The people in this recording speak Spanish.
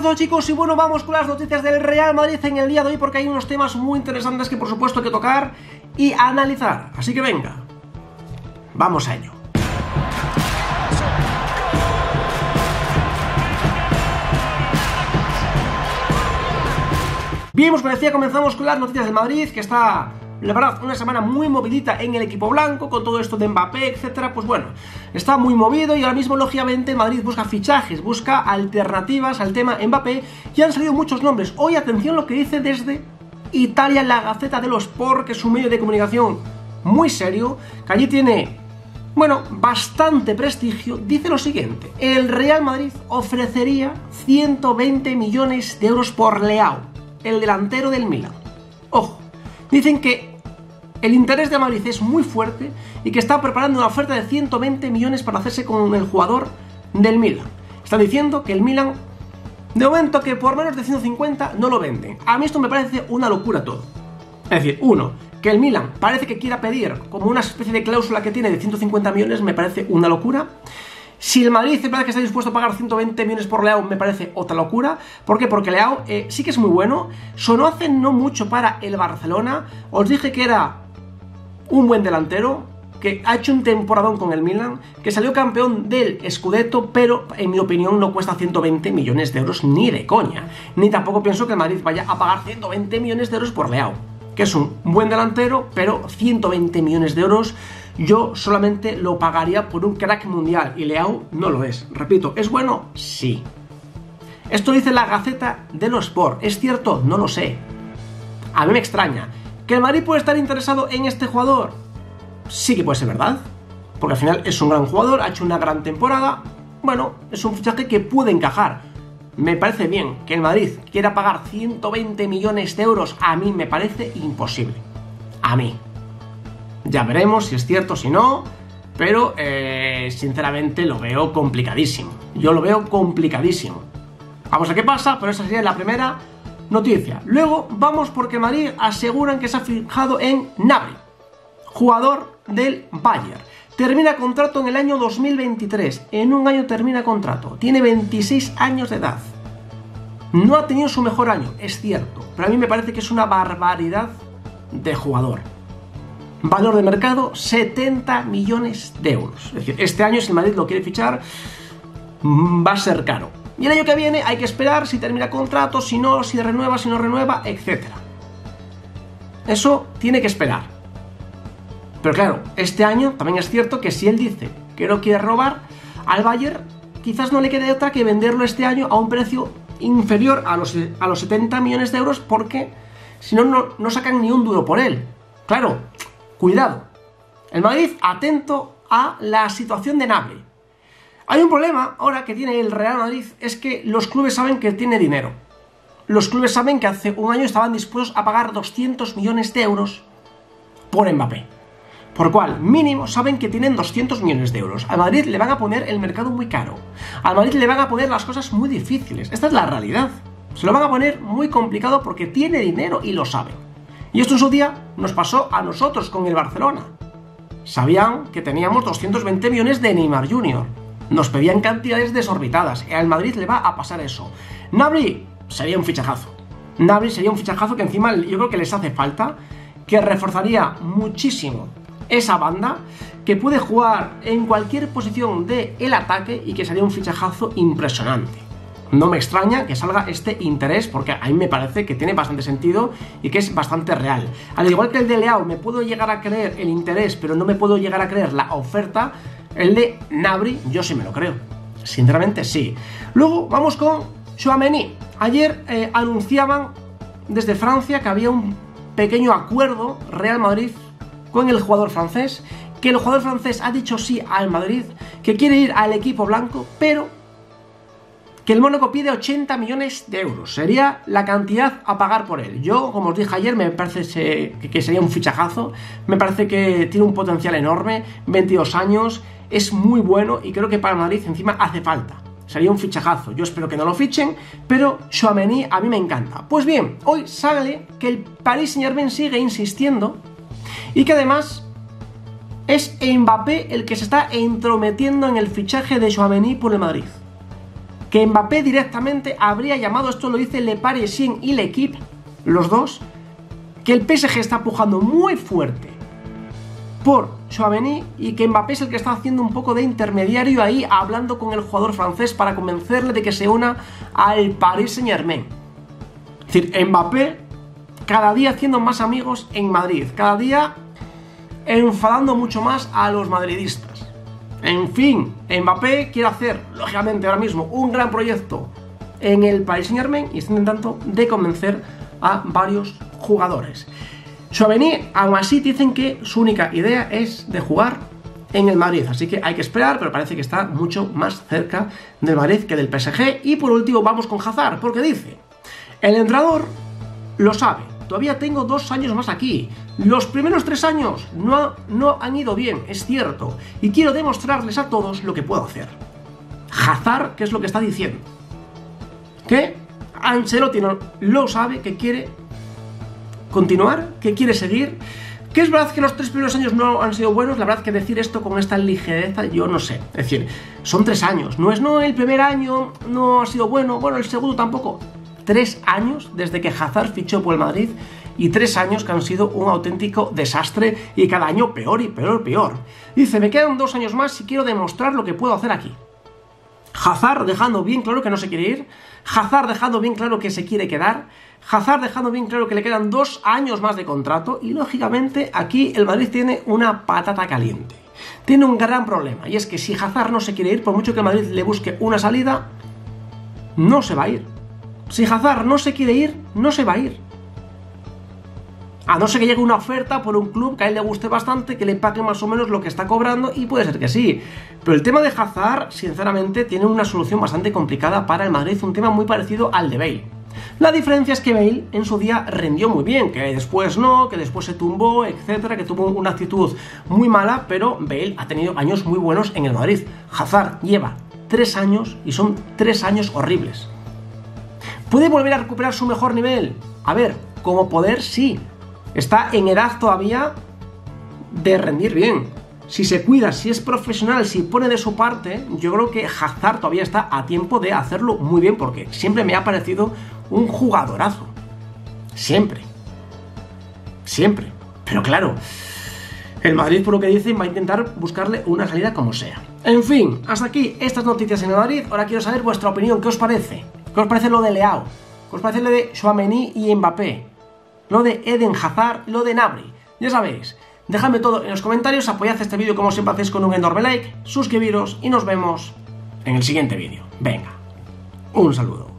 todos chicos y bueno, vamos con las noticias del Real Madrid en el día de hoy porque hay unos temas muy interesantes que por supuesto hay que tocar y analizar. Así que venga, vamos a ello. Bien, pues como decía, comenzamos con las noticias del Madrid, que está la verdad, una semana muy movidita en el equipo blanco, con todo esto de Mbappé, etcétera, pues bueno, está muy movido y ahora mismo, lógicamente, Madrid busca fichajes, busca alternativas al tema Mbappé, y han salido muchos nombres. Hoy, atención lo que dice desde Italia la Gaceta de los Sport, que es un medio de comunicación muy serio, que allí tiene, bueno, bastante prestigio, dice lo siguiente, el Real Madrid ofrecería 120 millones de euros por Leao, el delantero del Milan. Ojo, dicen que el interés de Madrid es muy fuerte y que está preparando una oferta de 120 millones para hacerse con el jugador del Milan. Está diciendo que el Milan, de momento que por menos de 150 no lo venden. A mí esto me parece una locura todo. Es decir, uno, que el Milan parece que quiera pedir como una especie de cláusula que tiene de 150 millones me parece una locura. Si el Madrid es verdad que está dispuesto a pagar 120 millones por Leao, me parece otra locura. ¿Por qué? Porque Leao eh, sí que es muy bueno. Sonó hace no mucho para el Barcelona. Os dije que era un buen delantero que ha hecho un temporadón con el Milan, que salió campeón del Scudetto, pero en mi opinión no cuesta 120 millones de euros ni de coña. Ni tampoco pienso que Madrid vaya a pagar 120 millones de euros por Leao, que es un buen delantero, pero 120 millones de euros yo solamente lo pagaría por un crack mundial y Leao no lo es. Repito, ¿es bueno? Sí. Esto dice la Gaceta de los Sport. ¿Es cierto? No lo sé. A mí me extraña. ¿Que el Madrid puede estar interesado en este jugador? Sí que puede ser verdad. Porque al final es un gran jugador, ha hecho una gran temporada. Bueno, es un fichaje que puede encajar. Me parece bien que el Madrid quiera pagar 120 millones de euros. A mí me parece imposible. A mí. Ya veremos si es cierto, si no. Pero eh, sinceramente lo veo complicadísimo. Yo lo veo complicadísimo. Vamos a qué pasa, pero esa sería la primera Noticia. Luego vamos porque Madrid aseguran que se ha fijado en Nabri, jugador del Bayern. Termina contrato en el año 2023. En un año termina contrato. Tiene 26 años de edad. No ha tenido su mejor año, es cierto. Pero a mí me parece que es una barbaridad de jugador. Valor de mercado 70 millones de euros. Es decir, este año si Madrid lo quiere fichar va a ser caro. Y el año que viene hay que esperar si termina contrato, si no, si renueva, si no renueva, etc. Eso tiene que esperar. Pero claro, este año también es cierto que si él dice que no quiere robar, al Bayern quizás no le quede otra que venderlo este año a un precio inferior a los, a los 70 millones de euros porque si no, no sacan ni un duro por él. Claro, cuidado. El Madrid atento a la situación de Nable. Hay un problema ahora que tiene el Real Madrid, es que los clubes saben que tiene dinero. Los clubes saben que hace un año estaban dispuestos a pagar 200 millones de euros por Mbappé. Por cual, mínimo, saben que tienen 200 millones de euros. Al Madrid le van a poner el mercado muy caro. Al Madrid le van a poner las cosas muy difíciles. Esta es la realidad. Se lo van a poner muy complicado porque tiene dinero y lo saben. Y esto en su día nos pasó a nosotros con el Barcelona. Sabían que teníamos 220 millones de Neymar Jr nos pedían cantidades desorbitadas. Al Madrid le va a pasar eso. Nabri sería un fichajazo. Nabri sería un fichajazo que encima yo creo que les hace falta, que reforzaría muchísimo esa banda, que puede jugar en cualquier posición del el ataque y que sería un fichajazo impresionante. No me extraña que salga este interés porque a mí me parece que tiene bastante sentido y que es bastante real. Al igual que el de Leao, me puedo llegar a creer el interés, pero no me puedo llegar a creer la oferta. El de Nabri, yo sí me lo creo. Sinceramente, sí. Luego vamos con Chouameni. Ayer eh, anunciaban desde Francia que había un pequeño acuerdo Real Madrid con el jugador francés, que el jugador francés ha dicho sí al Madrid, que quiere ir al equipo blanco, pero que el Mónaco pide 80 millones de euros. Sería la cantidad a pagar por él. Yo, como os dije ayer, me parece que sería un fichajazo. Me parece que tiene un potencial enorme. 22 años, es muy bueno y creo que para Madrid encima hace falta. Sería un fichajazo. Yo espero que no lo fichen, pero Chouameni a mí me encanta. Pues bien, hoy sale que el Paris Saint-Germain sigue insistiendo y que además es Mbappé el que se está entrometiendo en el fichaje de Chouameni por el Madrid. que Mbappé directamente habría llamado, esto lo dice Le Parisien y L'Equipe, los dos, que el PSG está pujando muy fuerte por Chouameni y que Mbappé es el que está haciendo un poco de intermediario ahí hablando con el jugador francés para convencerle de que se una al Paris Saint Germain. Es decir, Mbappé cada día haciendo más amigos en Madrid, cada día enfadando mucho más a los madridistas. En fin, Mbappé quiere hacer, lógicamente ahora mismo, un gran proyecto en el Paris Saint Germain y está intentando de convencer a varios jugadores. Chouameni, aún así, dicen que su única idea es de jugar en el Madrid, así que hay que esperar, pero parece que está mucho más cerca del Madrid que del PSG. Y por último vamos con Hazard, porque dice, el entrenador lo sabe, todavía tengo dos años más aquí. Los primeros tres años no, no han ido bien, es cierto, y quiero demostrarles a todos lo que puedo hacer. Hazard, ¿qué es lo que está diciendo? Que Ancelotti no, lo sabe, que quiere continuar, que quiere seguir. Que es verdad que los tres primeros años no han sido buenos, la verdad que decir esto con esta ligereza, yo no sé. Es decir, son tres años, no es no, el primer año no ha sido bueno, bueno, el segundo tampoco. Tres años desde que Hazard fichó por el Madrid y tres años que han sido un auténtico desastre y cada año peor y peor y peor. Dice, me quedan dos años más y quiero demostrar lo que puedo hacer aquí. Hazard dejando bien claro que no se quiere ir, Hazard dejando bien claro que se quiere quedar, Hazard dejando bien claro que le quedan dos años más de contrato y lógicamente aquí el Madrid tiene una patata caliente. Tiene un gran problema y es que si Hazard no se quiere ir, por mucho que Madrid le busque una salida, no se va a ir. Si Hazard no se quiere ir, no se va a ir. A no ser que llegue una oferta por un club que a él le guste bastante, que le pague más o menos lo que está cobrando, y puede ser que sí. Pero el tema de Hazard, sinceramente, tiene una solución bastante complicada para el Madrid, un tema muy parecido al de Bale. La diferencia es que Bale en su día rendió muy bien, que después no, que después se tumbó, etcétera, que tuvo una actitud muy mala, pero Bale ha tenido años muy buenos en el Madrid. Hazard lleva tres años y son tres años horribles. ¿Puede volver a recuperar su mejor nivel? A ver, como poder sí, está en edad todavía de rendir bien. Si se cuida, si es profesional, si pone de su parte, yo creo que Hazard todavía está a tiempo de hacerlo muy bien porque siempre me ha parecido un jugadorazo. Siempre. Siempre. Pero claro, el Madrid, por lo que dicen, va a intentar buscarle una salida como sea. En fin, hasta aquí estas noticias en Madrid. Ahora quiero saber vuestra opinión. ¿Qué os parece? ¿Qué os parece lo de Leao? ¿Qué os parece lo de Chouameni y Mbappé? Lo de Eden Hazard, lo de Nabri. Ya sabéis, dejadme todo en los comentarios, apoyad este vídeo como siempre hacéis con un enorme like, suscribiros y nos vemos en el siguiente vídeo. Venga, un saludo.